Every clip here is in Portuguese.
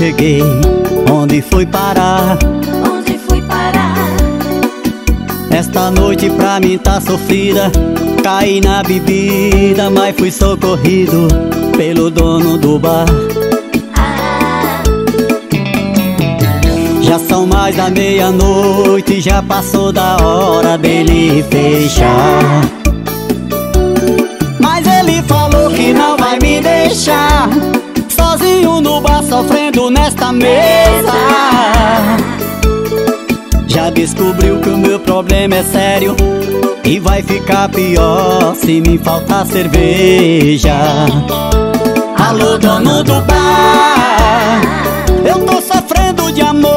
Cheguei, onde fui parar? Onde fui parar? Esta noite pra mim tá sofrida, caí na bebida, mas fui socorrido pelo dono do bar. Ah. Já são mais da meia-noite, já passou da hora dele fechar. Mas ele falou que não vai me deixar sofrendo nesta mesa. Já descobriu que o meu problema é sério E vai ficar pior se me faltar cerveja. Alô dono do bar Eu tô sofrendo de amor.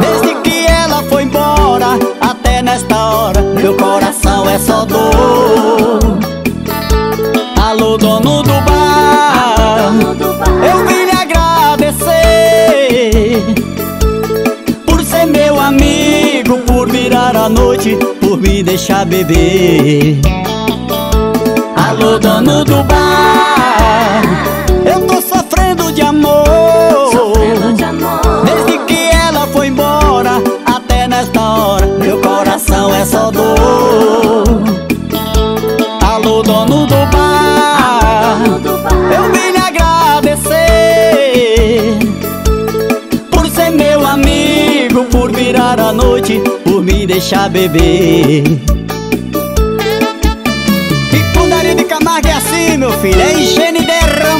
Desde que ela foi embora Até nesta hora Meu coração é só dor. Alô dono do bar Por ser meu amigo, por virar a noite Por me deixar beber. Alô, dono do bar Eu tô sofrendo de amor. Sofrendo de amor. Desde que ela foi embora Até nesta hora Meu coração é só dor. Alô, dono do bar Eu vim lhe virar a noite Por me deixar beber. E Pundaria de Camargo é assim, meu filho? É higiene derramando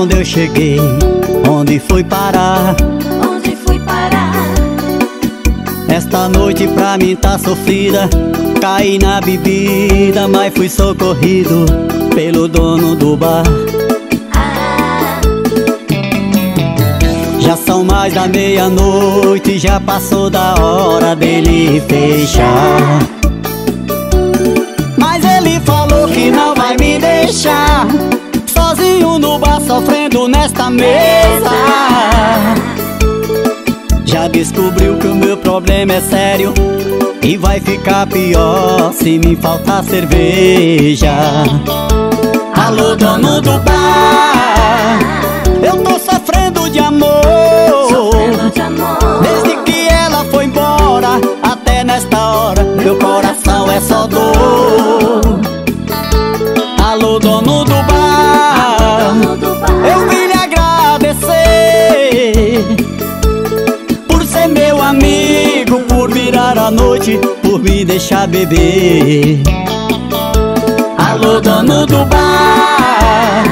onde eu cheguei, onde fui parar? Onde fui parar? Esta noite pra mim tá sofrida, caí na bebida, mas fui socorrido pelo dono do bar. Ah. Já são mais da meia-noite, já passou da hora dele fechar. Mas ele falou que não vai me deixar sozinho no bar sofrendo nesta mesa. Já descobriu que o meu problema é sério E vai ficar pior se me faltar cerveja. Alô dono do bar Eu tô sofrendo de amor. Desde que ela foi embora Até nesta hora Meu coração é só dor. Alô dono do noite Por me deixar beber. Alô, dono do bar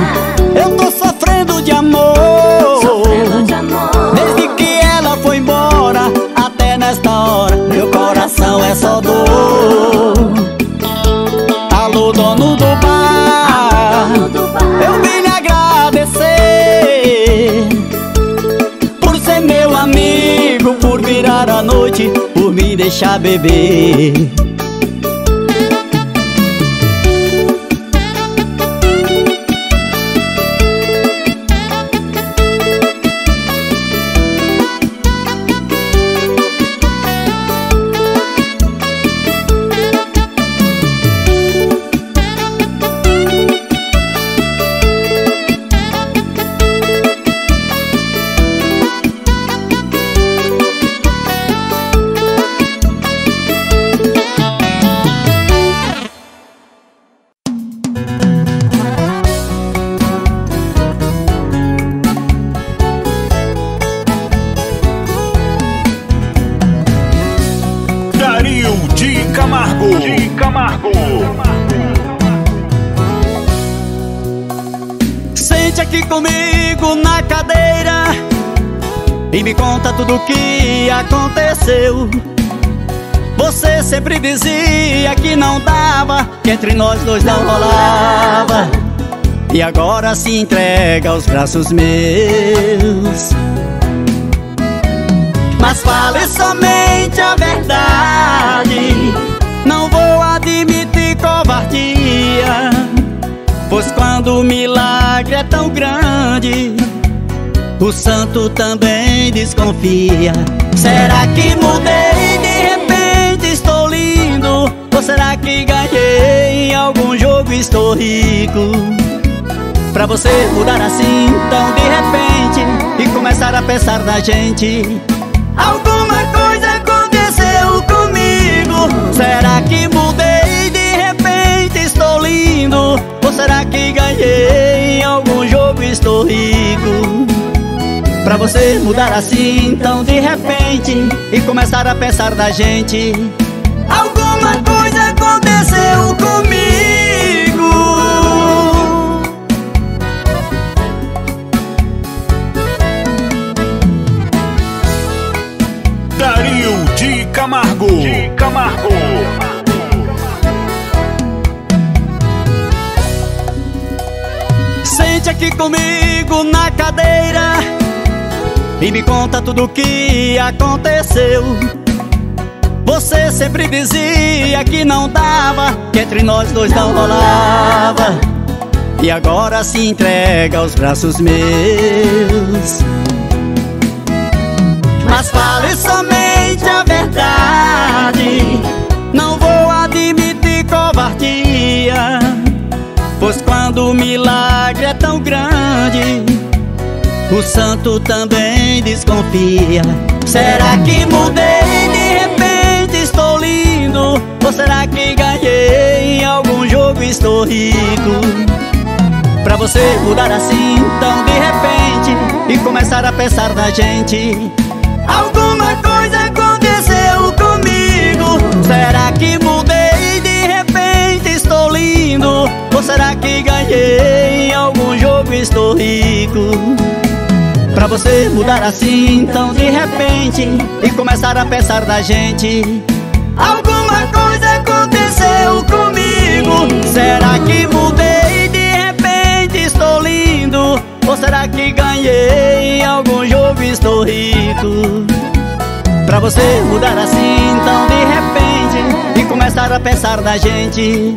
Eu tô sofrendo de amor Por me sempre dizia que não dava Que entre nós dois não rolava. E agora se entrega aos braços meus. Mas fale somente a verdade. Não vou admitir covardia Pois quando o milagre é tão grande O santo também desconfia. Será que mudei de ganhei em algum jogo estou rico? Pra você mudar assim tão de repente E começar a pensar na gente Alguma coisa aconteceu comigo Será que mudei de repente estou lindo? Ou será que ganhei em algum jogo estou rico? Pra você mudar assim tão de repente E começar a pensar na gente Alguma coisa Camargo. De Camargo. Sente aqui comigo na cadeira E me conta tudo o que aconteceu Você sempre dizia que não dava Que entre nós dois não rolava E agora se entrega aos braços meus Mas fale somente O santo também desconfia Será que mudei de repente estou lindo? Ou será que ganhei em algum jogo estou rico? Pra você mudar assim tão de repente E começar a pensar na gente Alguma coisa aconteceu comigo Será que mudei de repente estou lindo? Ou será que ganhei em algum jogo estou rico? Pra você mudar assim tão de repente E começar a pensar na gente Alguma coisa aconteceu comigo Será que mudei e de repente estou lindo? Ou será que ganhei em algum jogo estou rico? Pra você mudar assim tão de repente E começar a pensar na gente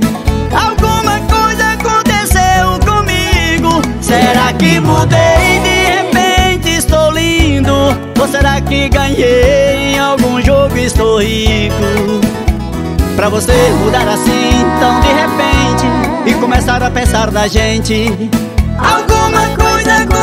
Será que mudei de repente estou lindo? Ou será que ganhei em algum jogo e estou rico? Pra você mudar assim tão de repente E começar a pensar na gente Alguma coisa aconteceu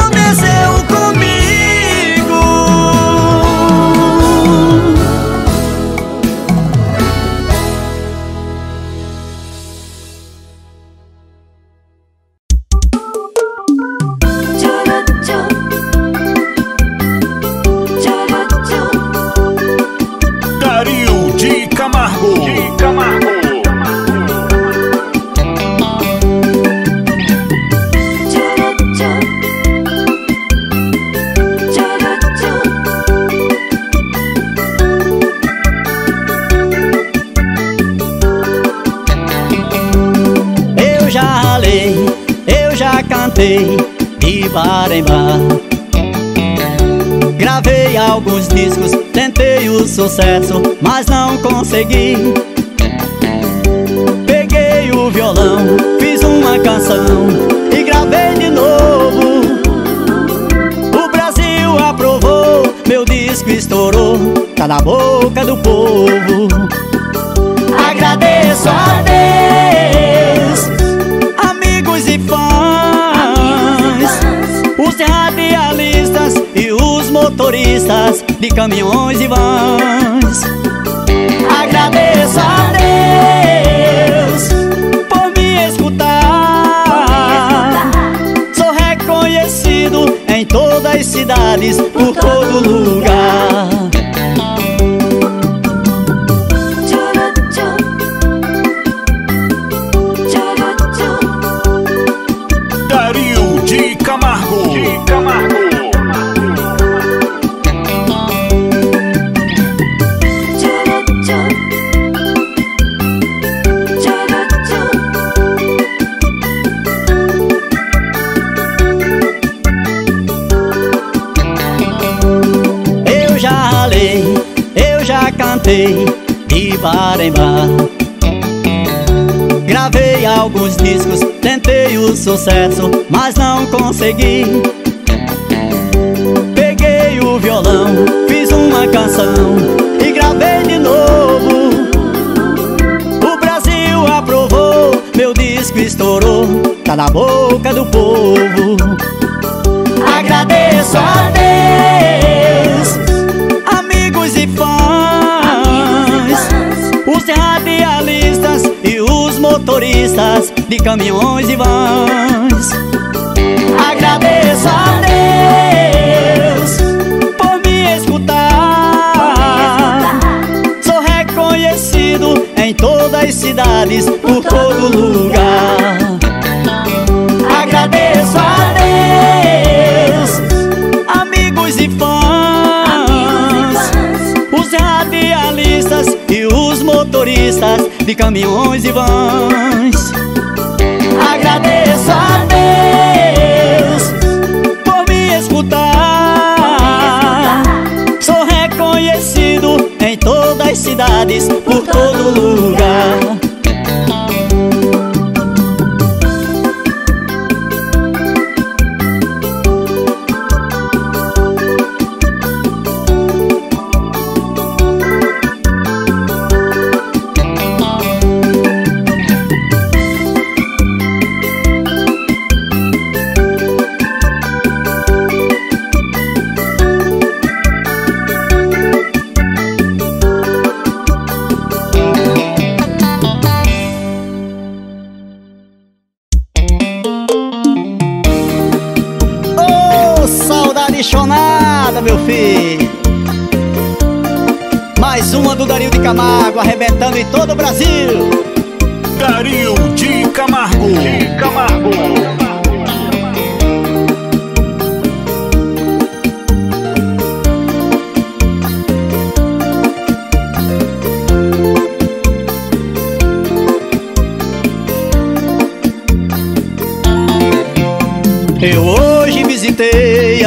cidades, por todo lugar. Sucesso, mas não consegui. Peguei o violão, fiz uma canção e gravei de novo. O Brasil aprovou, meu disco estourou, tá na boca do povo. Agradeço a Deus, amigos e fãs, os radialistas e os motoristas de caminhões e vans. Cidades, por todo lugar. Agradeço a Deus, amigos e fãs, os radialistas e os motoristas de caminhões e vans. Todas as cidades, por todo lugar.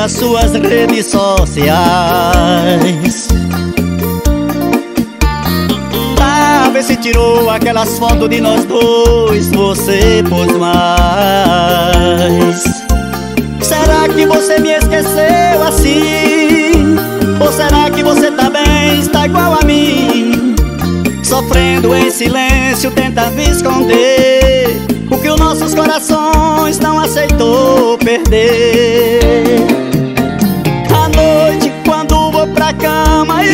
As suas redes sociais Pra ver se tirou aquelas fotos de nós dois Você pôs mais Será que você me esqueceu assim? Ou será que você também está igual a mim? Sofrendo em silêncio, tenta me esconder O que os nossos corações não aceitou perder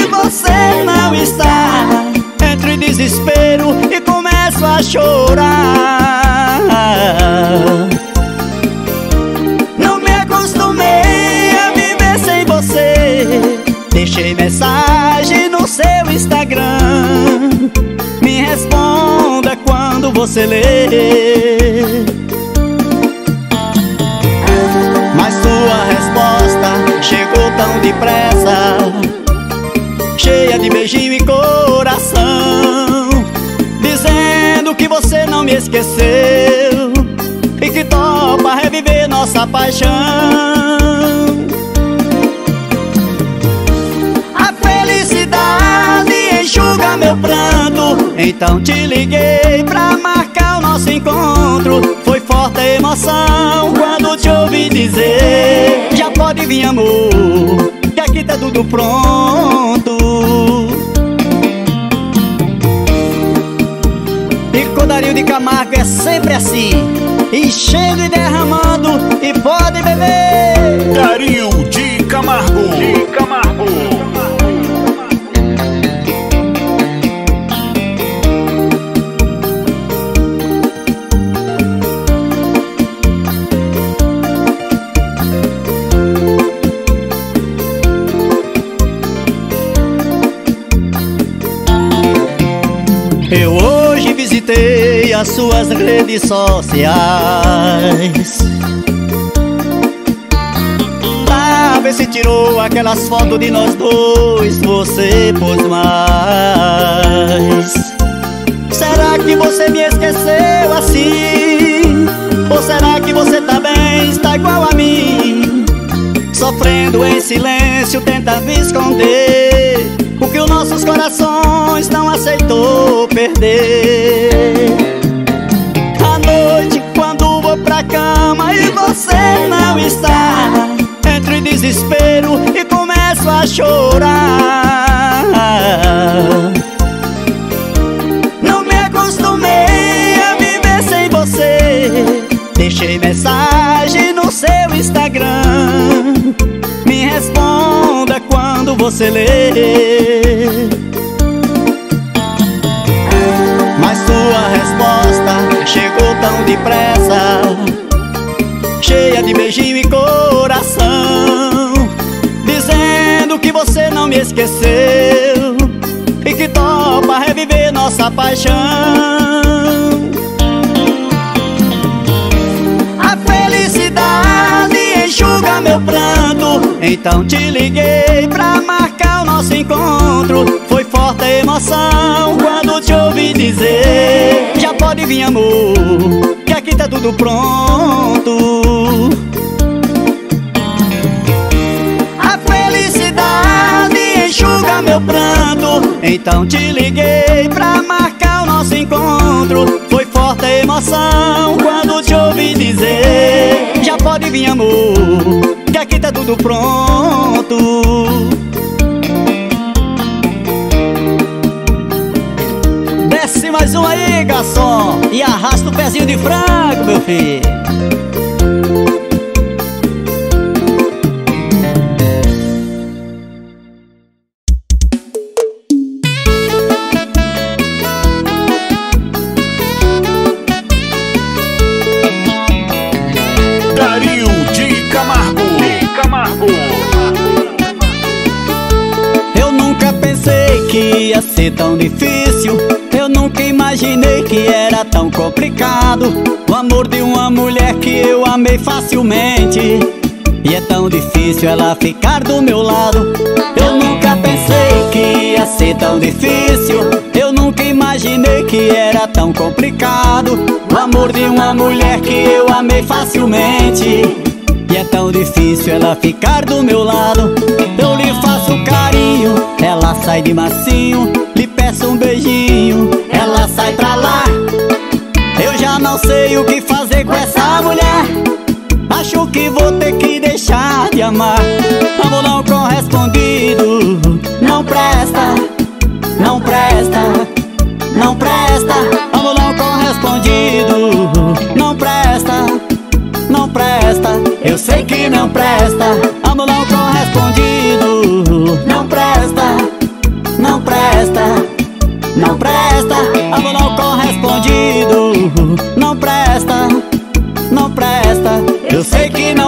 você não está. Entro em desespero e começo a chorar. Não me acostumei a viver sem você. Deixei mensagem no seu Instagram. Me responda quando você ler Mas sua resposta chegou tão depressa Cheia de beijinho e coração Dizendo que você não me esqueceu E que topa reviver nossa paixão. A felicidade enxuga meu pranto Então te liguei pra marcar o nosso encontro. Foi forte a emoção quando te ouvi dizer Já pode vir amor, que aqui tá tudo pronto E Codario de Camargo é sempre assim Enchendo e derramando e pode beber Dario de Camargo. De Camargo. Visitei as suas redes sociais Pra ver se tirou aquelas fotos de nós dois Você pôs mais Será que você me esqueceu assim? Ou será que você também está igual a mim? Sofrendo em silêncio, tenta me esconder O que os nossos corações não aceitou perder. Você não está, entro em desespero e começo a chorar. Não me acostumei a viver sem você. Deixei mensagem no seu Instagram. Me responda quando você ler. Mas sua resposta chegou tão depressa, de beijinho e coração, dizendo que você não me esqueceu e que topa reviver nossa paixão. A felicidade enxuga meu pranto. Então te liguei pra marcar o nosso encontro. Foi forte a emoção quando te ouvi dizer: Já pode vir, amor, aqui tá tudo pronto. A felicidade enxuga meu pranto. Então te liguei pra marcar o nosso encontro. Foi forte a emoção quando te ouvi dizer: Já pode vir, amor, que aqui tá tudo pronto. De frango, meu filho. Tão difícil ela ficar do meu lado. Eu nunca pensei que ia ser tão difícil. Eu nunca imaginei que era tão complicado. O amor de uma mulher que eu amei facilmente. E é tão difícil ela ficar do meu lado Eu lhe faço carinho, ela sai de macio Lhe peço um beijinho, ela sai pra lá Eu já não sei o que fazer com essa mulher Acho que vou ter que deixar de amar. Amor não correspondido. Não presta, não presta Não presta. Amor não correspondido. Não presta não presta, eu sei que não presta.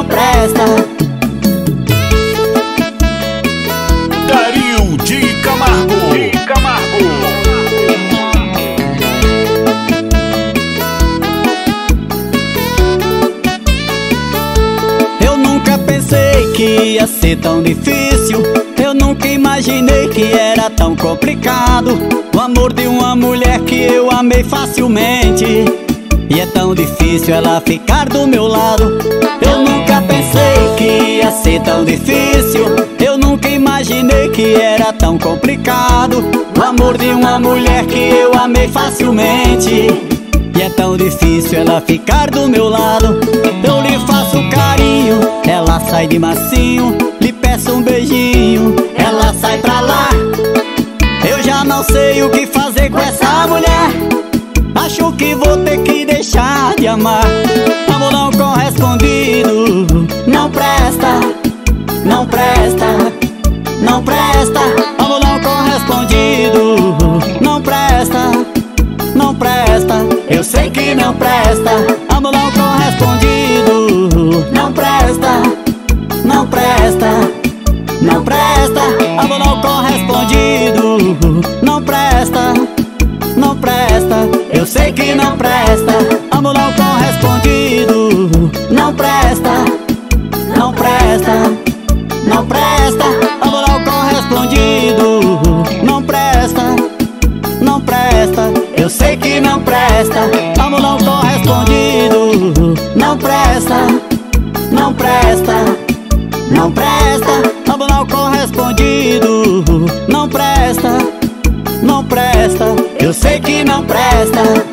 Presta. Dario de Camargo. De Camargo. Eu nunca pensei que ia ser tão difícil. Eu nunca imaginei que era tão complicado. O amor de uma mulher que eu amei facilmente. E é tão difícil ela ficar do meu lado. Eu nunca pensei que ia ser tão difícil. Eu nunca imaginei que era tão complicado. O amor de uma mulher que eu amei facilmente. E é tão difícil ela ficar do meu lado Eu lhe faço carinho, ela sai de macio Lhe peço um beijinho, ela sai pra lá Eu já não sei o que fazer com essa mulher Acho que vou ter que deixar de amar Amor não correspondido Não presta, não presta Não presta Amor não correspondido Não presta não presta, eu sei que não presta. Amor não correspondido, não presta, não presta, não presta. Amor não correspondido, sei que não presta. Amor não correspondido, não presta, não presta, não presta. Amor não correspondido, não presta não presta, eu sei que não presta. Não presta.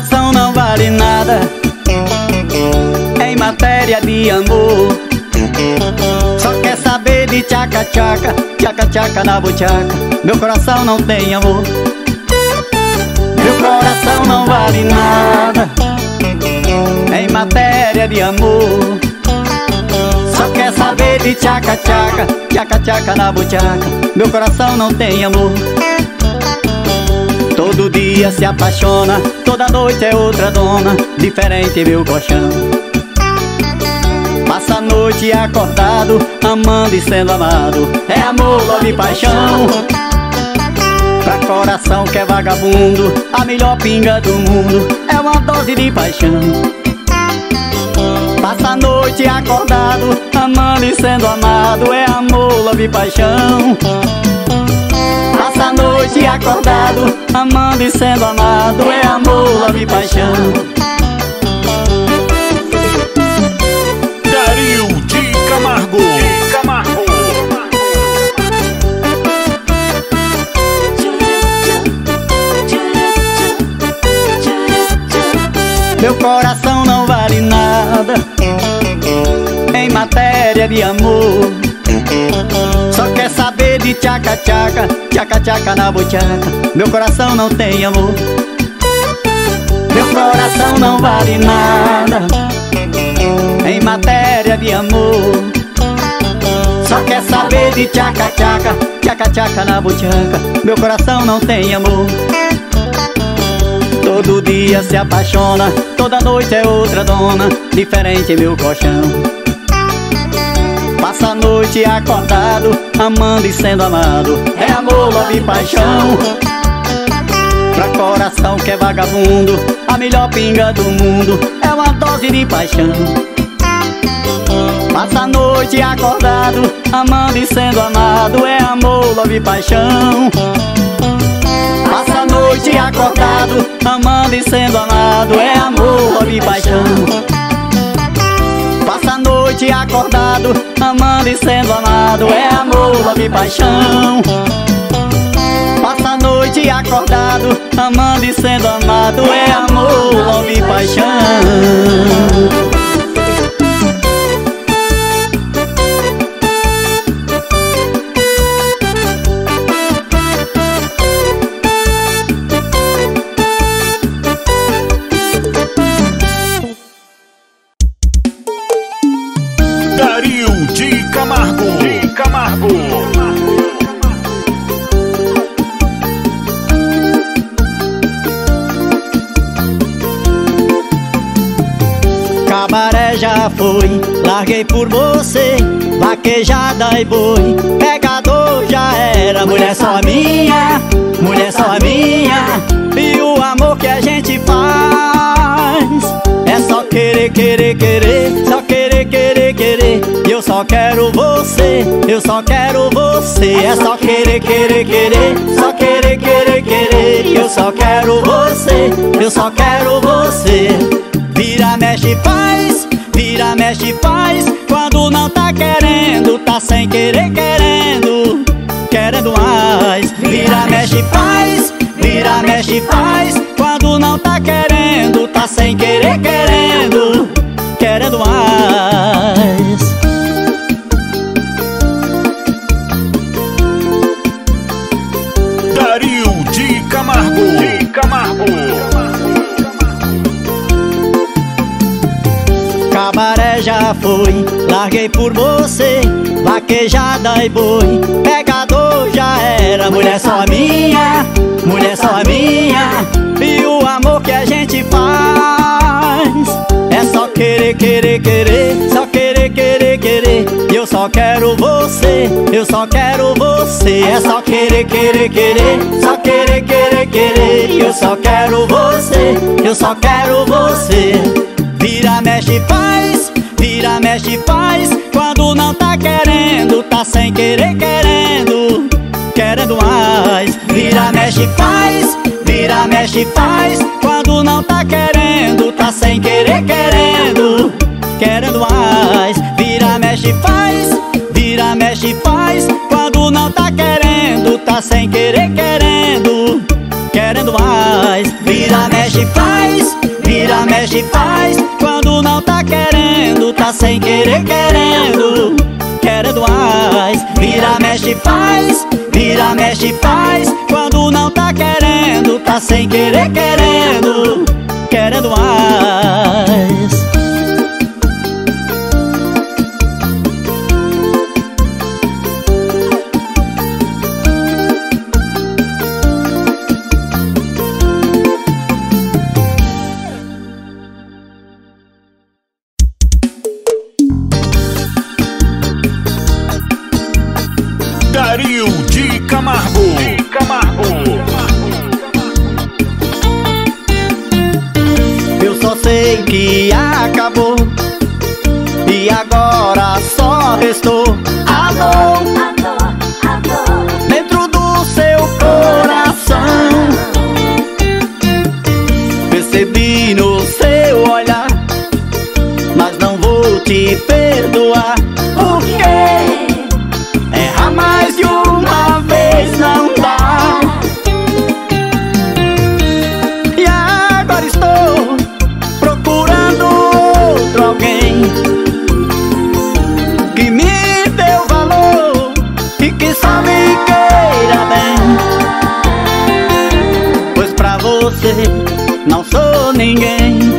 Coração não vale nada em matéria de amor. Só quer saber de tchaca tchaca, tchaca tchaca na buchaca. Meu coração não tem amor. Meu coração não vale nada em matéria de amor. Só quer saber de tchaca tchaca, tchaca tchaca na buchaca. Meu coração não tem amor. Todo dia se apaixona, toda noite é outra dona, diferente meu colchão. Passa a noite acordado, amando e sendo amado, é amor, love e paixão. Pra coração que é vagabundo, a melhor pinga do mundo, é uma dose de paixão. Passa a noite acordado, amando e sendo amado, é amor, love e paixão. Passa a noite acordado, amando e sendo amado, é amor, love e paixão. Dario de Camargo. De Camargo. Meu coração não vale nada em matéria de amor. De tchaca tchaca, tchaca tchaca na buchaca. Meu coração não tem amor. Meu coração não vale nada em matéria de amor. Só quer saber de tchaca tchaca, tchaca tchaca na buchaca. Meu coração não tem amor. Todo dia se apaixona, toda noite é outra dona, diferente meu colchão. Passa a noite acordado, amando e sendo amado, é amor, love e paixão. Pra coração que é vagabundo, a melhor pinga do mundo, é uma dose de paixão. Passa a noite acordado, amando e sendo amado, é amor, love e paixão. Passa a noite acordado, amando e sendo amado, é amor, love e paixão. Noite acordado, amando e sendo amado, é amor, love e paixão. Passa a noite acordado, amando e sendo amado, é amor, love e paixão. Dario de Camargo. De Camargo. Cabaré já foi, larguei por você Vaquejada e boi, pegador já era Mulher só minha, mulher só minha E o amor que a gente faz É só querer, querer, querer Só só quero você, eu só quero você. É só querer, querer, querer Só querer, querer, querer. Eu só quero você, eu só quero você. Vira, mexe, faz, vira, mexe, faz. Quando não tá querendo, tá sem querer, querendo Querendo mais. Vira, mexe, faz, vira, mexe, faz. Quando não tá querendo, tá sem querer, querendo Querendo mais larguei por você Vaquejada e boi, pegador já era Mulher só minha, mulher só minha. E o amor que a gente faz É só querer, querer, querer Só querer, querer, querer. E eu só quero você, eu só quero você. É só querer, querer, querer Só querer, querer, querer. E eu só quero você, eu só quero você. Vira, mexe, faz, vira, mexe, faz. Quando não tá querendo, tá sem querer, querendo, querendo mais. Vira, mexe, faz, vira, mexe, faz. Quando não tá querendo, tá sem querer, querendo, querendo mais. Vira, mexe, faz, vira, mexe, faz. Quando não tá querendo, tá sem querer, querendo, querendo mais. Vira, mexe, faz, vira, mexe, faz. Quando não tá querendo, sem querer, querendo, querendo mais. Vira, mexe, faz, vira, mexe, faz. Quando não tá querendo, tá sem querer, querendo, querendo mais. De Camargo. De Camargo. Eu só sei que acabou. E agora só restou. Amor, dentro do seu coração. Percebi no seu olhar. Mas não vou te perdoar ninguém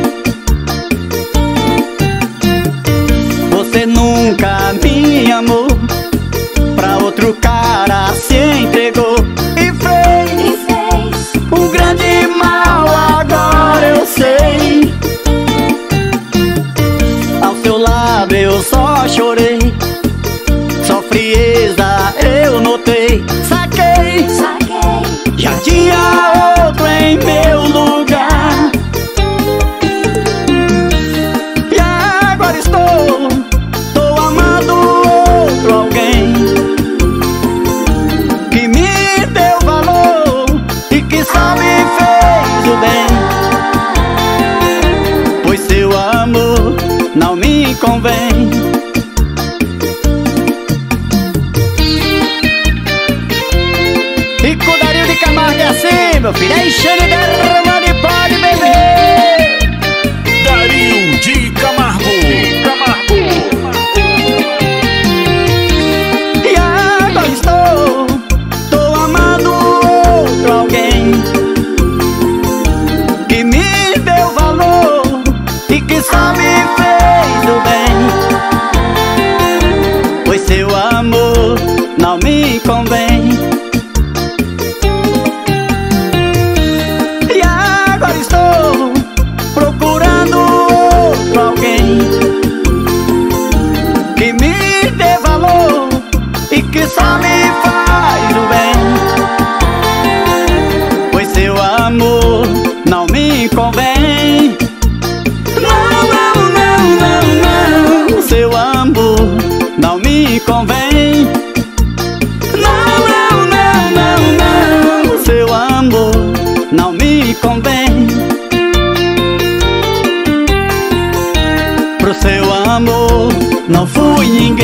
amor não fui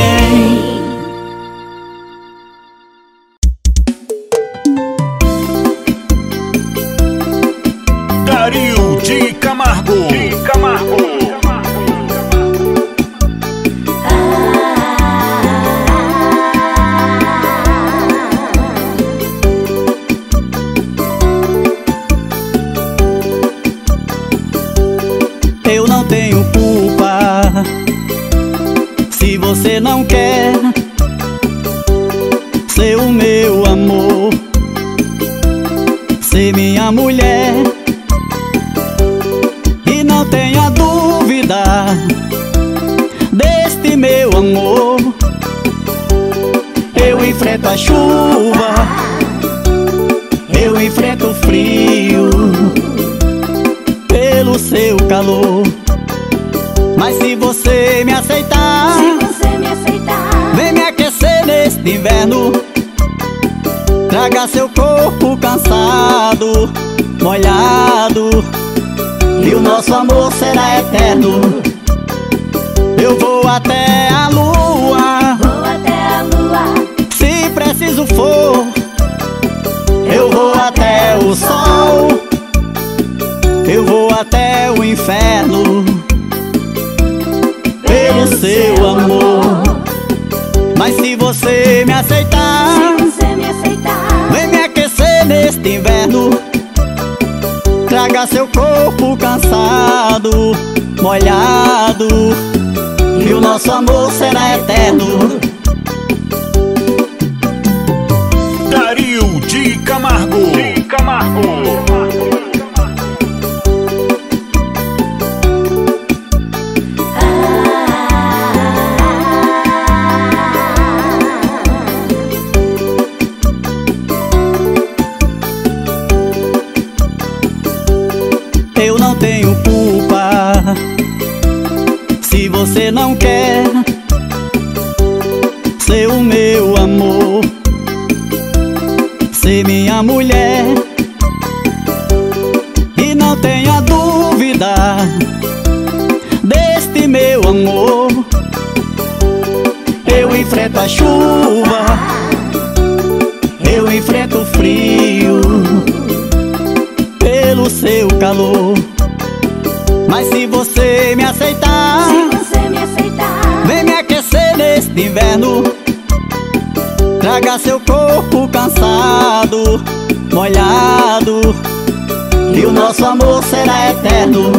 Seu corpo cansado, molhado, e o nosso amor será eterno. Dario de Camargo. De Camargo. Mas se você me aceitar, se você me aceitar, vem me aquecer neste inverno. Traga seu corpo cansado, molhado, e o nosso amor será eterno.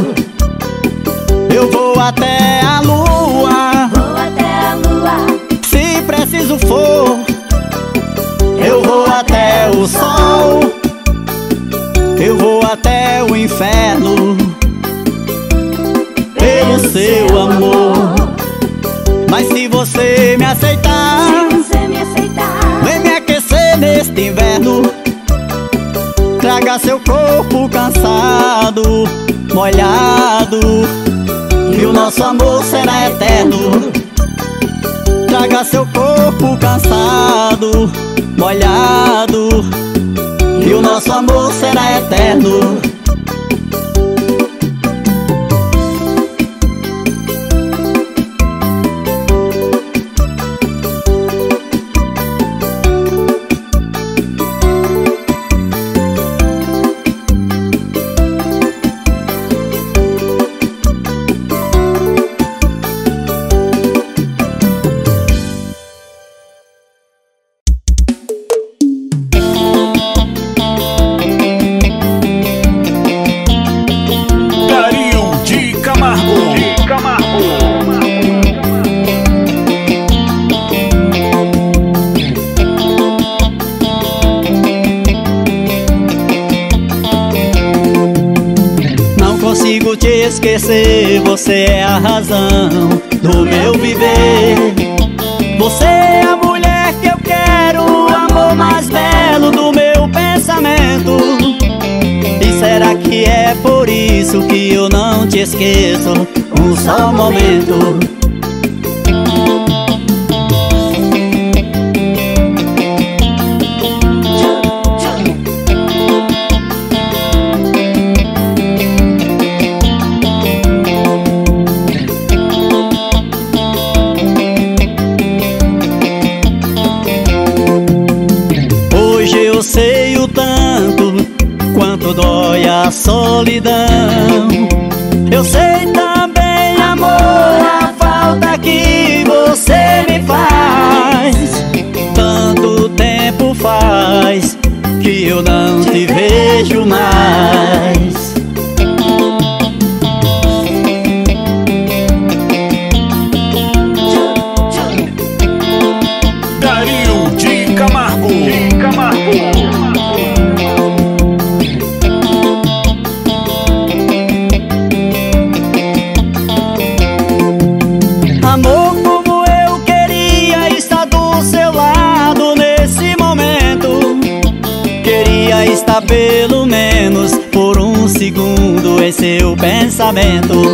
Eu vou até a lua, vou até a lua. se preciso for. Eu vou até o sol, eu vou até seu amor. Mas se você me aceitar, Se você me aceitar, vem me aquecer neste inverno. Traga seu corpo cansado, molhado, e o nosso amor será eterno. Traga seu corpo cansado, molhado, e o nosso amor será eterno. Por isso que eu não te esqueço um só momento? Solidão. Pensamento.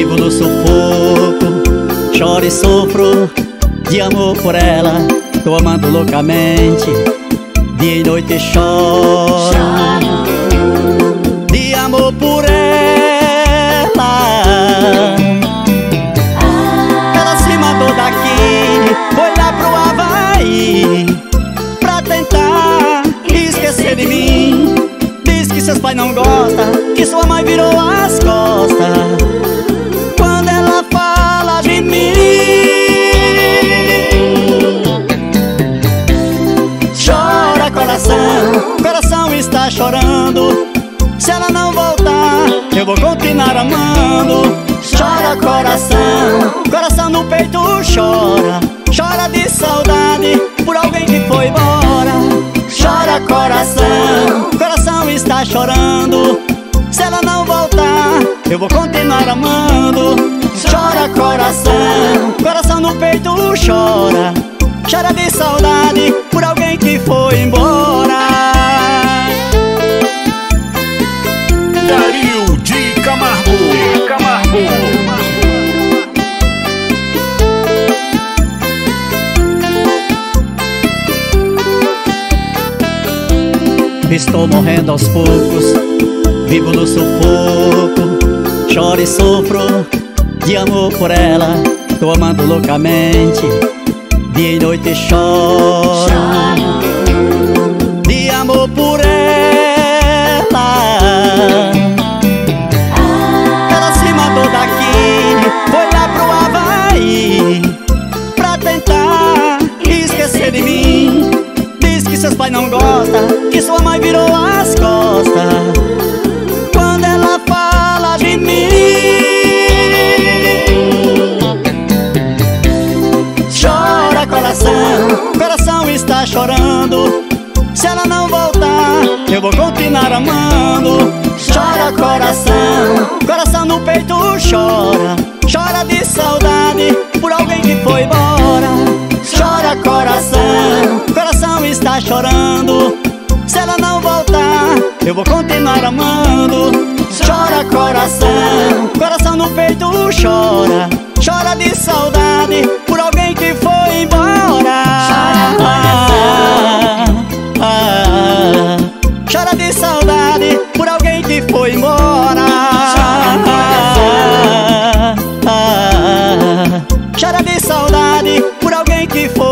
Vivo no sufoco. Choro e sofro de amor por ela. Tô amando loucamente, dia e noite choro. De amor por ela. Ela se mandou daqui, foi lá pro Havaí Pra tentar esquecer de mim Diz que seus pais não gostam, que sua mãe virou as vou continuar amando. Chora coração, coração no peito chora. Chora de saudade por alguém que foi embora. Chora coração, coração está chorando. Se ela não voltar, eu vou continuar amando. Chora coração, coração no peito chora. Chora de saudade por alguém que foi embora Estou morrendo aos poucos, vivo no sufoco. Choro e sofro de amor por ela. Tô amando loucamente, dia e noite choro. De amor por. Ela que sua mãe virou as costas. Quando ela fala de mim Chora coração, coração está chorando. Se ela não voltar, eu vou continuar amando. Chora coração, coração no peito chora. Chora de saudade por alguém que foi embora. Chora coração, coração está chorando eu vou continuar amando. Chora coração, coração no peito chora. Chora de saudade por alguém que foi embora. Ah, Chora de saudade por alguém que foi embora. Ah, Chora de saudade por alguém que foi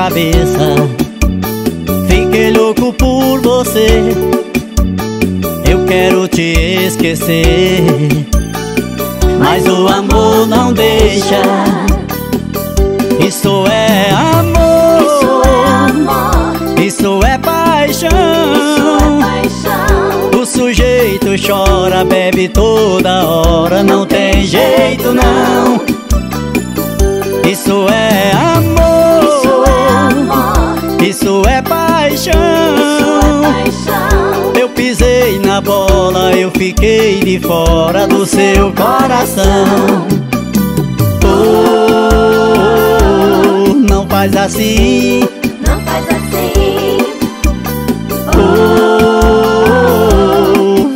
cabeça. Fiquei louco por você. Eu quero te esquecer. Mas o amor não deixa. Isso é amor. Isso é, amor. Isso é paixão. Isso é paixão. O sujeito chora, bebe toda hora. Não tem jeito não. Isso é paixão. Eu pisei na bola, eu fiquei de fora do seu coração Oh, não faz assim Não faz assim. Oh,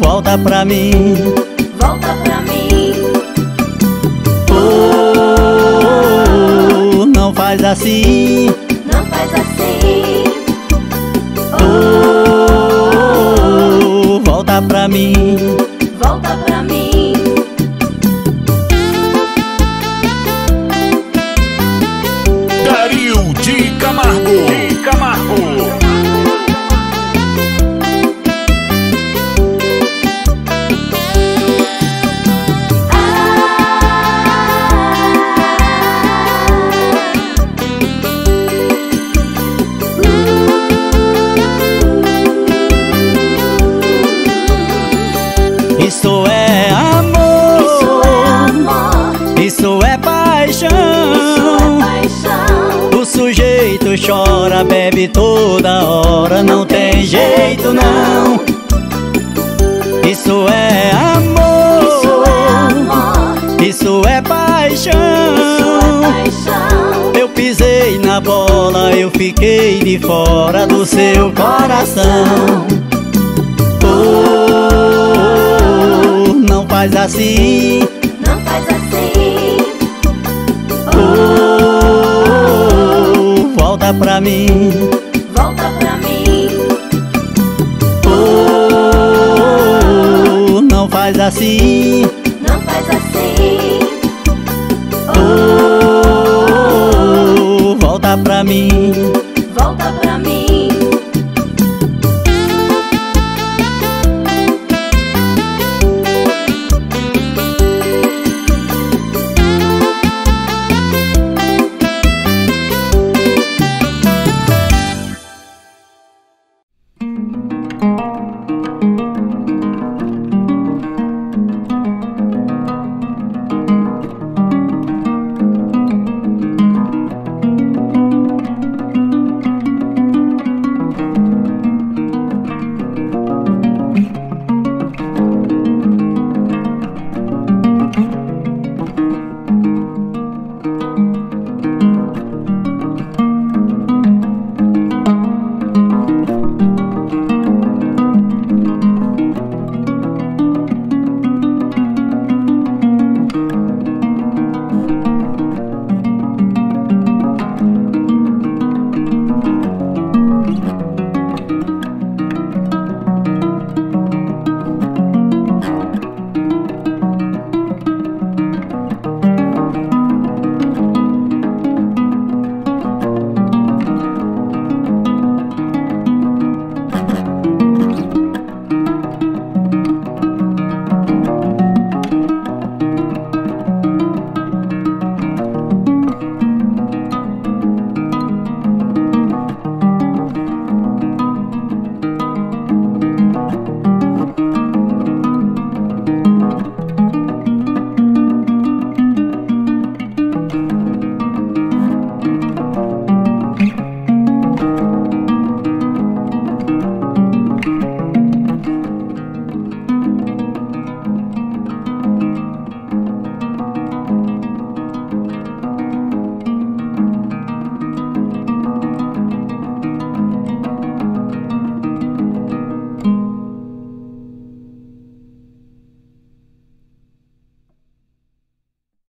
volta pra mim Volta pra mim. Oh, não faz assim Não faz assim. Pra mim chora, bebe toda hora Não tem jeito não. Isso é amor. Isso é amor, Isso é paixão. Isso é paixão. Eu pisei na bola, eu fiquei de fora do seu coração. Oh, não faz assim volta pra mim Volta pra mim. Oh, não faz assim Não faz assim. Oh, volta pra mim